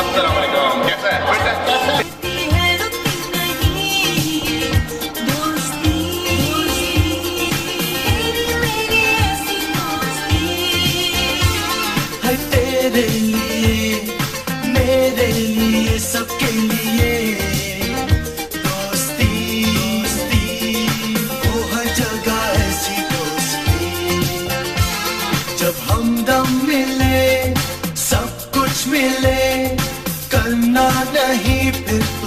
Hasta la करना नहीं फिर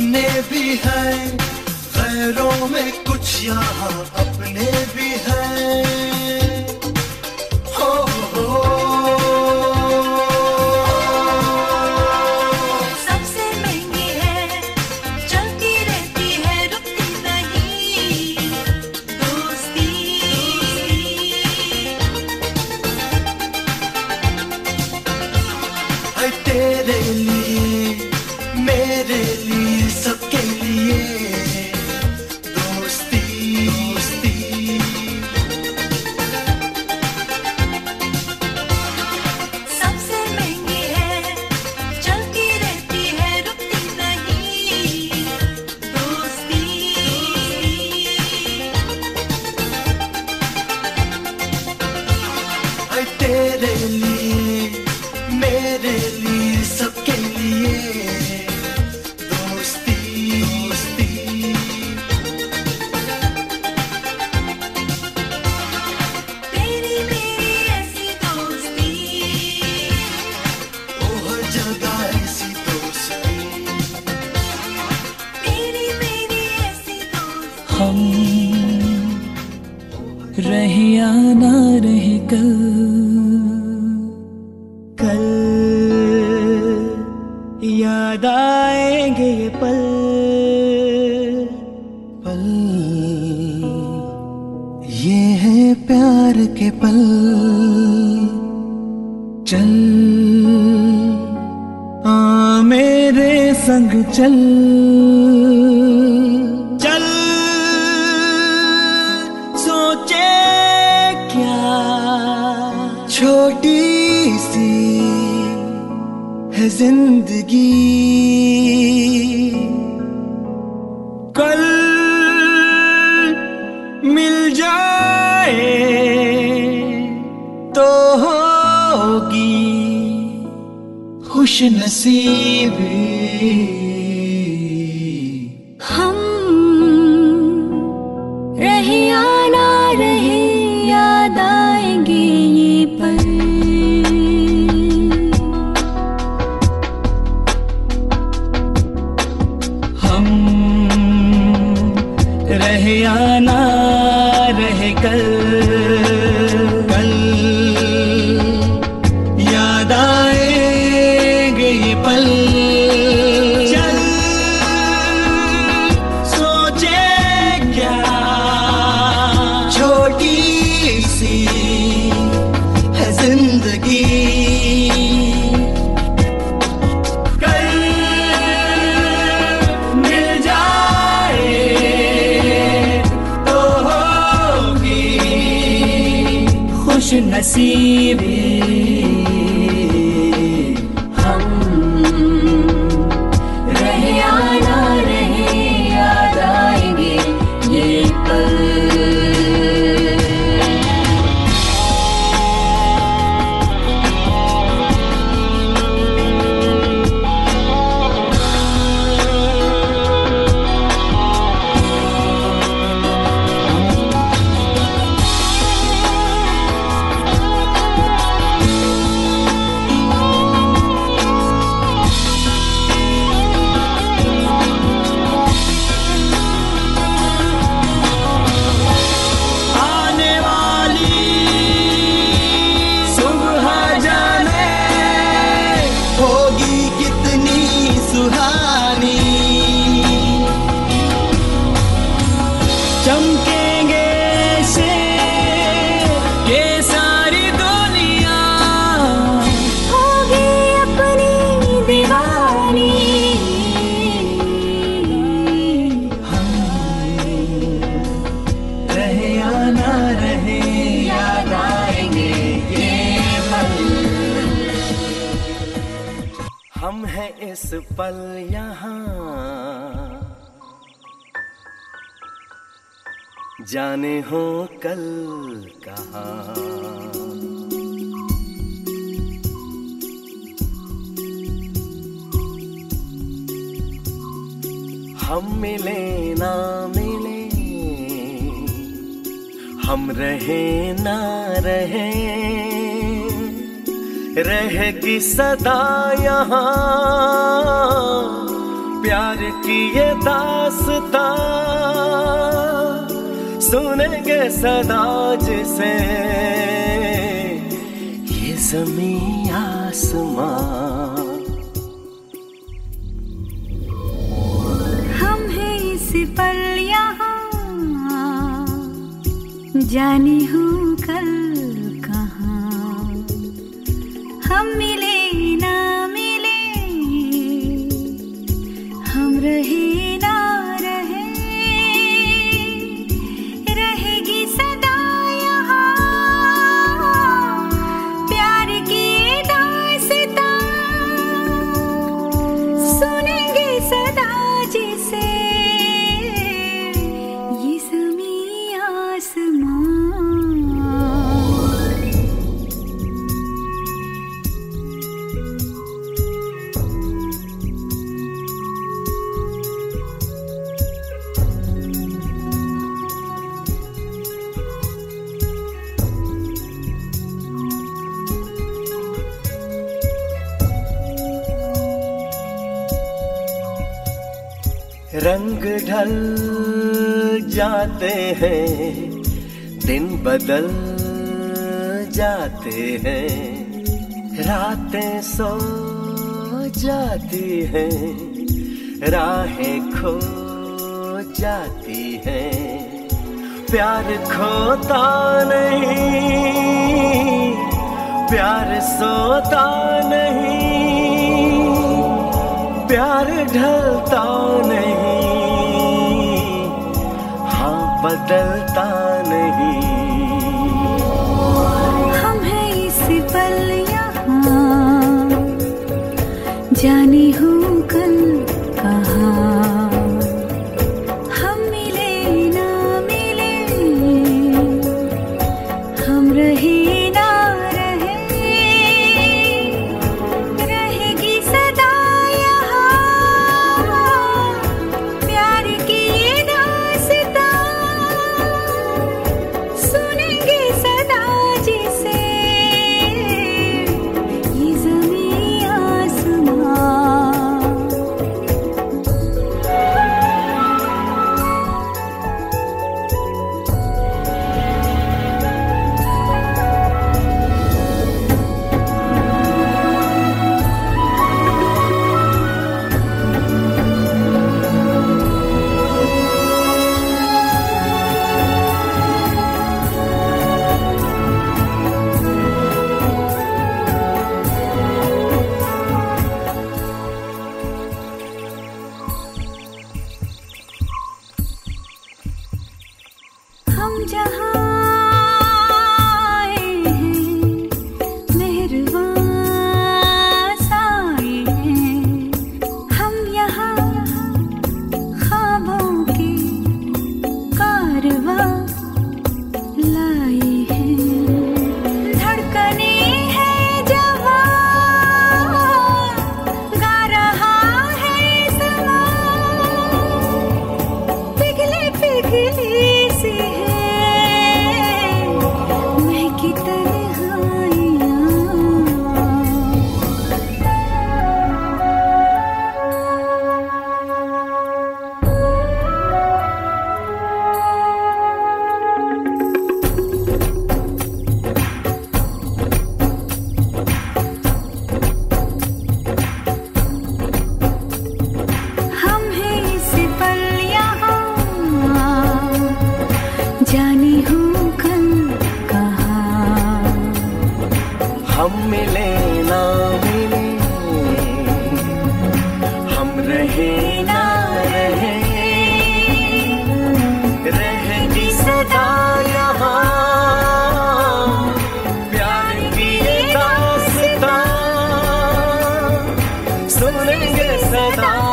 अपने भी हैं खैरों में कुछ यहाँ अपने भी आएँगे ये पल पल। ये है प्यार के पल, चल। आ मेरे संग चल। चल, सोचे क्या? छोटी है ज़िंदगी। कल मिल जाए तो होगी खुश नसीबी। see me. इस पल यहाँ। जाने हो कल कहा। हम मिले ना मिले, हम रहे ना रहे। रहेगी सदा यहाँ। प्यार की ये दासता सुनेंगे सदा जिसे। ये जमी आसमां। हम हैं इस पल यहाँ। जाने हूँ रंग ढल जाते हैं, दिन बदल जाते हैं, रातें सो जाती हैं, राहें खो जाती हैं, प्यार खोता नहीं, प्यार सोता नहीं, प्यार ढलता बदलता नहीं। 到